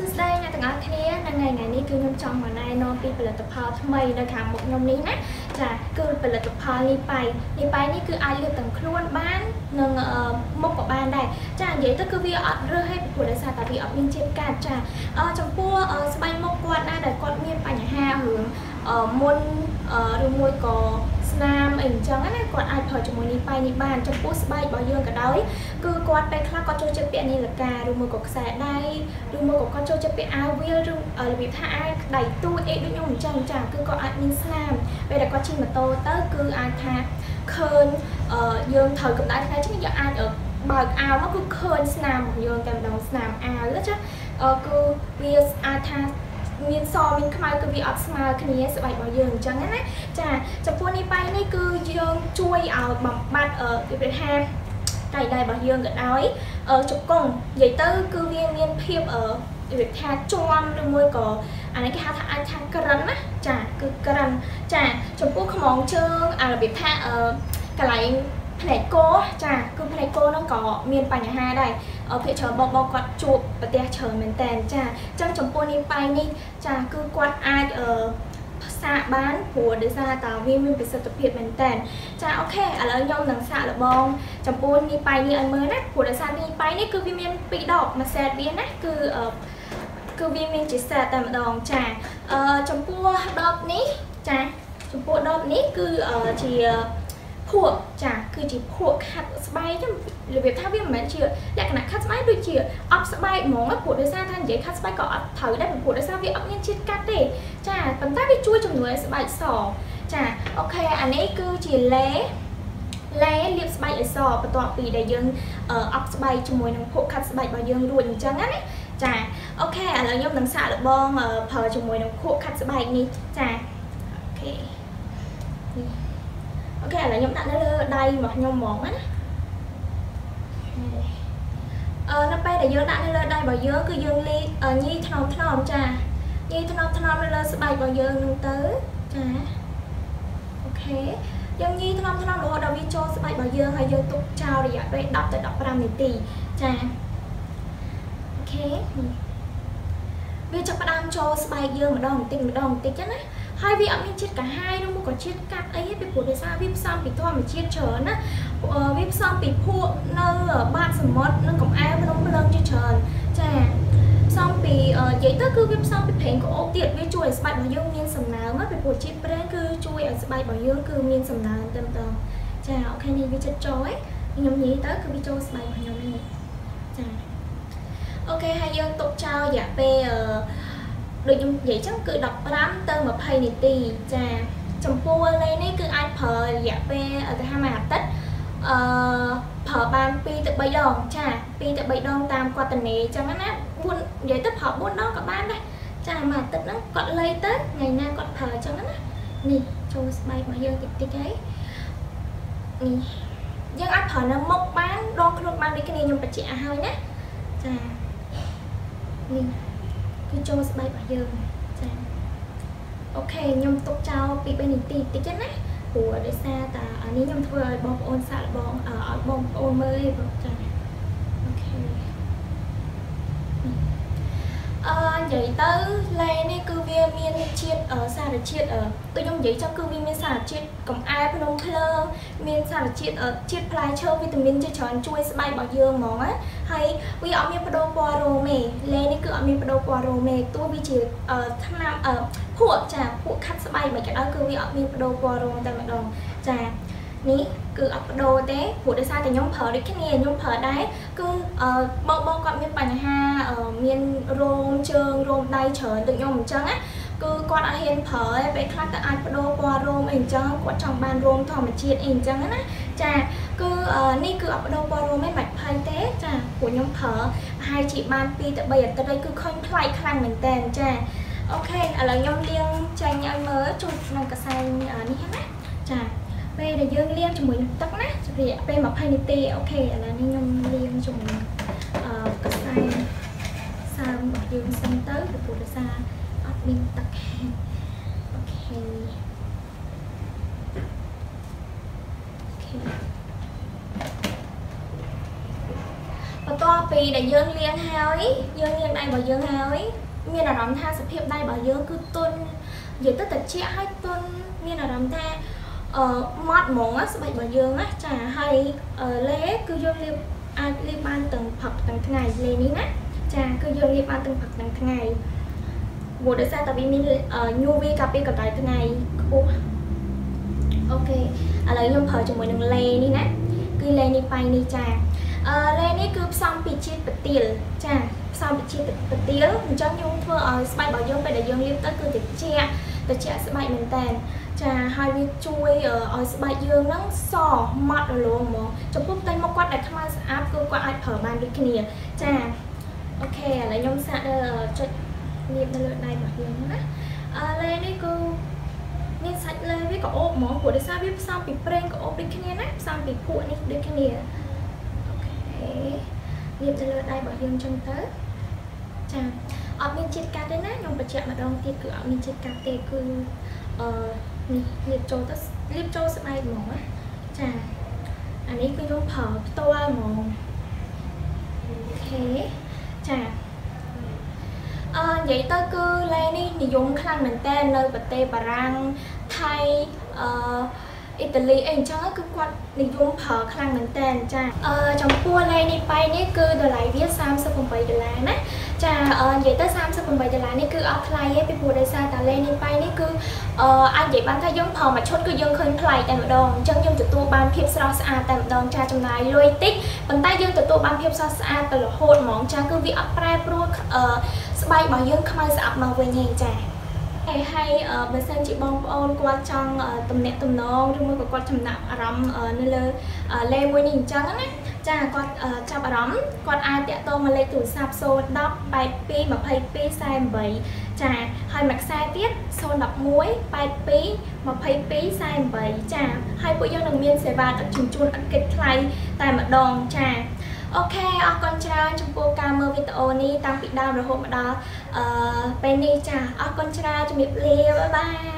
សួស្តីអ្នកទាំងអស់គ្នានៅថ្ងៃថ្ងៃនេះគឺខ្ញុំចង់មកណែនាំពីផលិតផលថ្មីនៅខាងមុខខ្ញុំនេះណាចាគឺផលិតផលនេះបៃនេះបៃនេះគឺអាចលាបទាំងខ្លួនបាននិងមុខក៏បានដែរចានិយាយទៅគឺវាអត់រើសឲ្យព្រោះដោយសារតែវាអត់មានជាតិកាត់ចាចំពោះស្បែកមុខគាត់ណាដែលគាត់មានបញ្ហារឿងមុនឬមួយក៏ ស្នាមអីអញ្ចឹងណាគាត់អាចប្រើជាមួយនេះបាយនេះបានចំពោះស្បែករបស់យើងក៏ដោយគឺគាត់ពេលខ្លះគាត់ចូលចិត្តពាក់នាឡិកាឬមួយក៏ខ្សែដៃឬមួយក៏គាត់ចូលចិត្តពាក់អាវវាលឬរបៀបថាអាវដៃទូចអីដូចខ្ញុំអញ្ចឹងចាគឺគាត់អាចមានស្នាមពេលដែលគាត់ជិះម៉ូតូទៅគឺអាចថាឃើញយើងត្រូវកម្ដៅថ្ងៃចឹងយើងអាចបើកអាវមកគឺឃើញស្នាមរបស់យើងតែម្ដងស្នាមអាវចាគឺវាអាចថា មានសមានខ្មៅគឺវាអត់ស្មើគ្នាស្បែករបស់យើងអញ្ចឹងណាចាចំពោះនេះបាយនេះគឺយើងជួយឲ្យបំបត្តិអឺគេថាកៃដៃរបស់យើងក៏ដោយអឺជង្គង់និយាយទៅគឺវាមានភាពអឺវាថាជាប់ឬមួយក៏អានេះគេហៅថាអាចថាក្រិនណាចាគឺក្រិនចាចំពោះខ្មងជើងអារបៀបថាអឺកន្លែងផ្នែកគោចាគឺផ្នែកគោហ្នឹងក៏មានបញ្ហាដែរ ភាគច្រើនបងបងគាត់ជួបប្រទេសច្រើនមែនតើចាអញ្ចឹងចំពោះនេះប៉ៃនេះចាគឺគាត់អាចអឺសាកបានព្រោះដោយសារតាវាមានប្រសិទ្ធភាពមែនតើចាអូខេឥឡូវខ្ញុំនឹងសាកលបងចំពោះនេះប៉ៃនេះឲ្យមើលណាព្រោះដោយសារនេះប៉ៃនេះគឺវាមាន2ដបមួយសេតវាណាគឺគឺវាមានជាសេតតែម្ដងចាអឺចំពោះដបនេះចាចំពោះដបនេះគឺជា ភក់ចាគឺជាភក់ខាត់ស្បែកចឹងរបៀបថាវាមិនមែនជាលក្ខណៈខាត់ស្បែកដូចជាអប់ស្បែកហ្មងព្រោះដោយសារថានិយាយខាត់ស្បែកក៏អត់ត្រូវដែរព្រោះដោយសារវាអត់មានជាតិកាត់ទេចាប៉ុន្តែវាជួយជំនួយឲ្យស្បែកសចា OK អានេះគឺជាឡេឡេលាបស្បែកឲ្យសបន្ទាប់ពីដែលយើងអប់ស្បែកជាមួយនឹងភក់ខាត់ស្បែករបស់យើងរួចអញ្ចឹងណាចា OK ឥឡូវខ្ញុំនឹងសាកល្បងប្រើជាមួយនឹងភក់ខាត់ស្បែកនេះចា OK នេះ OK ឥឡូវខ្ញុំដាក់នៅលើដៃរបស់ខ្ញុំហ្មងណាអឺនៅពេលដែលយើងដាក់នៅលើដៃរបស់យើងគឺយើងលីញីថ្នមថ្នមចាញីថ្នមថ្នមនៅលើស្បែករបស់យើងនឹងទៅចាអូខេយើងញីថ្នមថ្នមរហូតដល់វាចូលស្បែករបស់យើងហើយយើងទុកចោលរយៈពេល10ទៅ15នាទីចាអូខេវាចាប់ផ្ដើមចូលស្បែកយើងម្ដងបន្តិចម្ដងបន្តិចណា ហើយវាអត់មានជាតិកាហាយឬមកក៏ជាតិកាត់អីទេពីព្រោះដោយសារវាផ្សំពីធម្មជាតិច្រើនណាវាផ្សំពីភក់នៅបាតសមុទ្រនិងកំអែលភ្នំភ្លើងជាច្រើនចាផ្សំពីនិយាយទៅគឺវាផ្សំពីប្រេងក្អូបទៀតវាជួយឲ្យស្បែករបស់យើងមានសំណើមពីព្រោះជាតិប្រេងគឺជួយឲ្យស្បែករបស់យើងគឺមានសំណើមតែម្ដងចាអូខេនេះវាចិត្តចូលឯងខ្ញុំនិយាយទៅគឺវាចូលស្បែករបស់ខ្ញុំនេះចាអូខេហើយយើងទុកចោលរយៈពេលអឺ ដូចខ្ញុំនិយាយចឹងគឺ15ទៅ20នាទីចាចំពោះលេនេះគឺអាចប្រើរយៈពេលទៅថាមួយអាទិត្យអឺប្រើបាន2ទៅ3ដងចា2ទៅ3ដងតាមគាត់តនេចឹងណា4និយាយទៅប្រើ4ដងក៏បានដែរចាមួយអាទិត្យហ្នឹងគាត់លៃទៅថ្ងៃណាគាត់ប្រើចឹងណានេះចូលស្បែករបស់យើងតិចតិចហើយនេះយើងអាចប្រើនៅមុខបានដងខ្លួនបានដូចគ្នាខ្ញុំបញ្ជាក់ឲ្យហើយណាចានេះ គឺចូលស្បែករបស់យើងចាអូខេខ្ញុំទុកចោលពី3នាទីតិចណាព្រោះដោយសារតាអានេះខ្ញុំធ្វើឲ្យបងប្អូនសាកល្បងឲ្យបងប្អូនមើលឯងចាអូខេ អឺនិយាយទៅលេនេះគឺវាមានជាតិសារជាតិដូចខ្ញុំនិយាយចឹងគឺវាមានសារជាតិកំអែភ្នំភ្លើងមានសារជាតិជាតិផ្លែឈើវីតាមីនជាច្រើនជួយស្បែករបស់យើងហ្មងណាហើយវាអត់មានបដូរពណ៌រោមទេលេនេះគឺអត់មានបដូរពណ៌រោមទេទោះវាជាថ្នាំភក់ចាភក់ខាត់ស្បែកមិនក៏ដោយគឺវាអត់មានបដូរពណ៌រោមតែម្ដងចា នេះគឺអត់បដូរទេព្រោះដោយសារតែខ្ញុំប្រើដូចគ្នាខ្ញុំប្រើដែរគឺបងបងគាត់មានបញ្ហាមានរោមជើងរោមដៃច្រើនដូចខ្ញុំអញ្ចឹងណាគឺគាត់អត់ហ៊ានប្រើទេពេលខ្លះទៅអាចបដូរពណ៌រោមអីអញ្ចឹងគាត់ចង់បានរោមធម្មជាតិអីអញ្ចឹងណាចាគឺនេះគឺអត់បដូរពណ៌រោមទេមិនភ័យទេចាព្រោះខ្ញុំប្រើហើយជាបាន2ទៅ3អាទិត្យហើយគឺឃើញប្លែកខ្លាំងមែនតើចាអូខេឥឡូវខ្ញុំលាងចេញឲ្យមើលជួយក្នុងកសែងនេះណាចា ពេលដែលយើងលាងជាមួយនឹងទឹកណារយៈពេល20នាទីអូខេឥឡូវនេះខ្ញុំលាងជាមួយអឺកសែងសើមរបស់យើងសិនទៅពីព្រោះដោយសារអត់មានទឹកOK OK បន្ទាប់បន្ទាប់ពីដែលយើងលាងហើយយើងលាងដៃរបស់យើងហើយមានអារម្មណ៍ថាសភាពដៃរបស់យើងគឺទន់និយាយទៅតិចហើយទន់មានអារម្មណ៍ថា អឺម៉ត់ហ្មងស្បែករបស់យើងណាចាហើយឡេគឺយើងលាបអាចលាបបានទាំងព្រឹកទាំងថ្ងៃឡេនេះណាចាគឺយើងលាបបានទាំងព្រឹកទាំងថ្ងៃព្រោះដោយសារតែវាមាន UV ការពារកម្ដៅថ្ងៃខ្ពស់អូខេឥឡូវខ្ញុំប្រើជាមួយនឹងលេនេះណាគឺលេនេះប៉ៃនេះចាអឺលេនេះគឺផ្សំពីជាតិប្រទាលចាផ្សំពីជាតិប្រទាលអញ្ចឹងយើងធ្វើឲ្យស្បែករបស់យើងពេលដែលយើងលាបទៅគឺត្រជាក់ត្រជាក់ស្បែកមែនតើ ចាហើយវាជួយឲ្យស្បែកយើងហ្នឹងសម៉ត់រលោងហ្មងចំពោះតែមកគាត់ដែលខ្មៅស្អាតគឺគាត់អាចប្រើបានដូចគ្នាចាអូខេឥឡូវខ្ញុំសាកចុចលាបនៅលើដៃរបស់យើងណាអឺលេនេះគឺមានសាច់លេវាក៏អូបហ្មងព្រោះដោយសារវាផ្សំពីប្រេងក៏អូបដូចគ្នាណាផ្សំពីភក់នេះដូចគ្នាអូខេលាបទៅលើដៃរបស់យើងចឹងទៅចាអត់មានជាតិកាត់ទេណាខ្ញុំបញ្ជាក់ម្ដងទៀតគឺអត់មានជាតិកាត់ទេគឺអឺនេះ លាបចូលទៅលាបចូលស្បែកហ្មងណាចាអានេះគឺខ្ញុំប្រើផ្ទាល់ហ្មងអូខេចាអឺនិយាយទៅគឺលេនេះនិយមខ្លាំងមែនតើនៅប្រទេសបារាំងថៃអឺ អ៊ីតាលីអីអញ្ចឹងគឺគាត់និយមប្រើខ្លាំងមែនតើចាអឺចំពោះលេនេះបៃនេះគឺតម្លៃវា38ដុល្លារណាចានិយាយទៅ38ដុល្លារនេះគឺអត់ថ្លៃទេពីព្រោះដោយសារតាលេនេះបៃនេះគឺអឺអាចនិយាយបានថាយើងប្រើមួយឈុតគឺយើងឃើញថ្លៃតែម្ដងអញ្ចឹងយើងទទួលបានភាពស្រស់ស្អាតតែម្ដងចាចំណាយលុយតិចប៉ុន្តែយើងទទួលបានភាពស្រស់ស្អាតទៅរហូតហ្មងចាគឺវាអត់ប្រែប្រួលអឺស្បែករបស់យើងខ្មៅស្អាប់មកវិញទេចា ហើយហើយបើសិនជាបងប្អូនគាត់ចង់តំណាក់តំណងឬមួយក៏គាត់ចំណាប់អារម្មណ៍នៅលើលេមួយនេះអញ្ចឹងណាចាគាត់ចាប់អារម្មណ៍គាត់អាចតាក់ទងមកលេខទូរស័ព្ទ010 82 22 48ចាហើយមួយខ្សែទៀត011 82 22 48ចាហើយពួកយើងនឹងមានសេវាដឹកជញ្ជូនឥតគិតថ្លៃតែម្ដងចា អូខេអរគុណច្រើនចំពោះការមើលវីដេអូនេះតាំងពីដើមរហូតមកដល់អឺពេលនេះចាអរគុណច្រើនជំរាបលាបាយបាយ